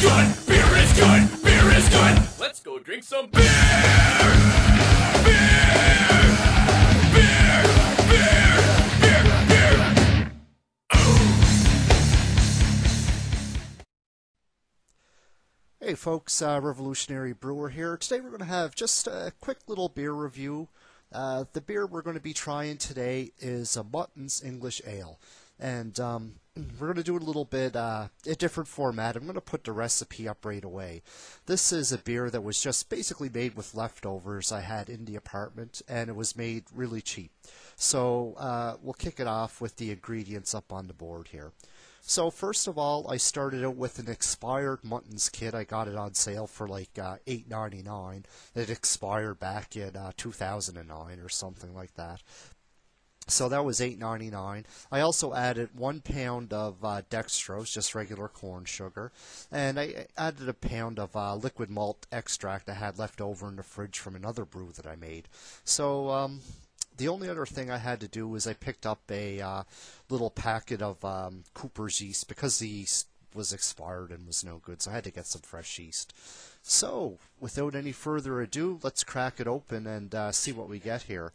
good. Beer is good. Beer is good. Let's go drink some beer. Beer. Beer. Beer. Beer. Beer. Hey folks, uh, Revolutionary Brewer here. Today we're going to have just a quick little beer review. Uh, the beer we're going to be trying today is a Munton's English Ale. And um, we're going to do a little bit uh, a different format. I'm going to put the recipe up right away. This is a beer that was just basically made with leftovers I had in the apartment, and it was made really cheap. So uh, we'll kick it off with the ingredients up on the board here. So first of all, I started out with an expired Muntons kit. I got it on sale for like uh, eight ninety nine. It expired back in uh, two thousand and nine or something like that. So that was eight ninety nine. I also added one pound of uh, dextrose, just regular corn sugar, and I added a pound of uh, liquid malt extract I had left over in the fridge from another brew that I made. So um, the only other thing I had to do was I picked up a uh, little packet of um, Cooper's yeast because the yeast was expired and was no good, so I had to get some fresh yeast. So, without any further ado, let's crack it open and uh, see what we get here.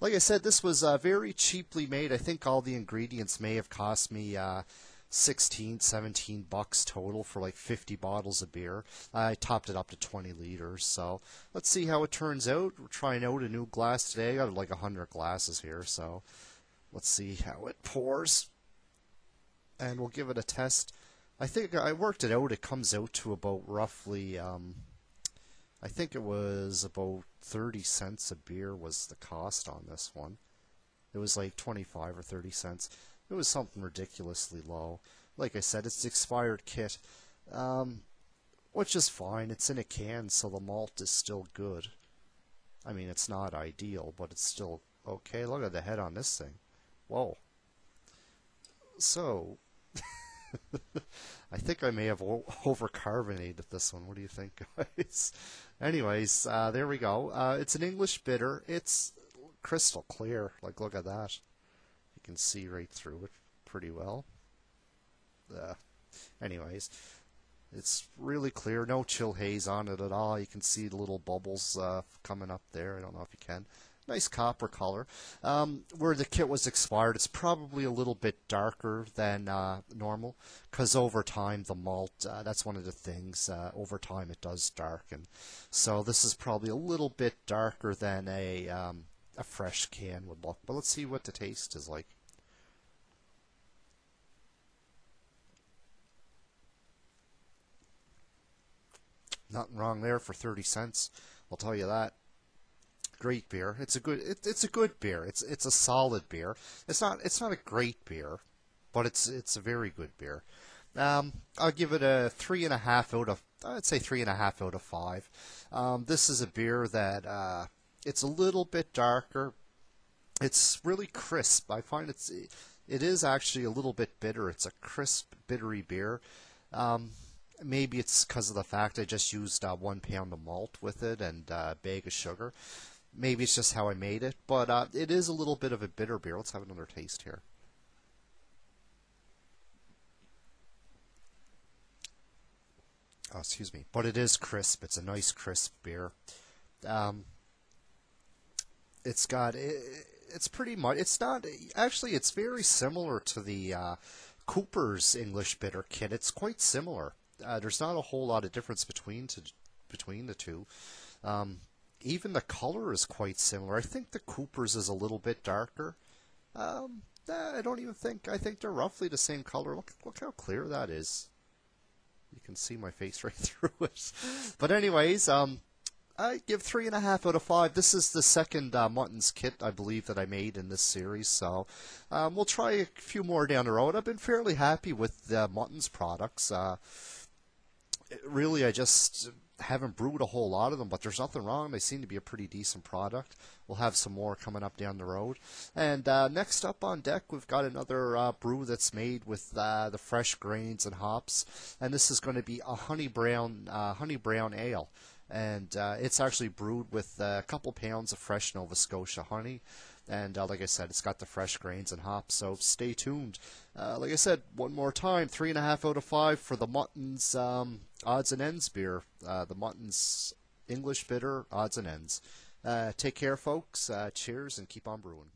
Like I said, this was uh, very cheaply made. I think all the ingredients may have cost me uh, 16, 17 bucks total for like 50 bottles of beer. I topped it up to 20 liters, so let's see how it turns out. We're trying out a new glass today. I got like 100 glasses here, so let's see how it pours. And we'll give it a test. I think I worked it out. It comes out to about roughly, um, I think it was about 30 cents a beer was the cost on this one. It was like 25 or 30 cents. It was something ridiculously low. Like I said, it's expired kit, um, which is fine. It's in a can, so the malt is still good. I mean, it's not ideal, but it's still okay. Look at the head on this thing. Whoa. So, I think I may have overcarbonated this one. What do you think, guys? Anyways, uh, there we go. Uh, it's an English bitter. It's crystal clear. Like, look at that. You can see right through it pretty well. Uh, anyways, it's really clear. No chill haze on it at all. You can see the little bubbles uh, coming up there. I don't know if you can. Nice copper color. Um, where the kit was expired, it's probably a little bit darker than uh, normal because over time the malt, uh, that's one of the things, uh, over time it does darken. So this is probably a little bit darker than a, um, a fresh can would look. But let's see what the taste is like. Nothing wrong there for 30 cents. I'll tell you that great beer. It's a good it, it's a good beer. It's it's a solid beer. It's not it's not a great beer, but it's it's a very good beer. Um, I'll give it a three and a half out of I'd say three and a half out of five. Um, this is a beer that uh, it's a little bit darker. It's really crisp. I find it's it is actually a little bit bitter. It's a crisp, bittery beer. Um, maybe it's because of the fact I just used uh, one pound of malt with it and uh, a bag of sugar. Maybe it's just how I made it, but uh, it is a little bit of a bitter beer. Let's have another taste here. Oh, excuse me, but it is crisp. It's a nice crisp beer. Um, it's got it, it's pretty much. It's not actually. It's very similar to the uh, Cooper's English bitter kit. It's quite similar. Uh, there's not a whole lot of difference between to, between the two. Um, even the color is quite similar. I think the Cooper's is a little bit darker. Um, I don't even think. I think they're roughly the same color. Look, look how clear that is. You can see my face right through it. But anyways, um, I give three and a half out of five. This is the second uh, Muntons kit I believe that I made in this series, so um, we'll try a few more down the road. I've been fairly happy with the Muntons products. Uh, really, I just haven't brewed a whole lot of them, but there's nothing wrong. They seem to be a pretty decent product. We'll have some more coming up down the road. And uh, next up on deck, we've got another uh, brew that's made with uh, the fresh grains and hops, and this is going to be a honey brown uh, honey brown ale. And uh, it's actually brewed with a couple pounds of fresh Nova Scotia honey. And uh, like I said, it's got the fresh grains and hops, so stay tuned. Uh, like I said, one more time, three and a half out of five for the Muntons um, odds and ends beer. Uh, the Muntons English bitter odds and ends. Uh, take care, folks. Uh, cheers and keep on brewing.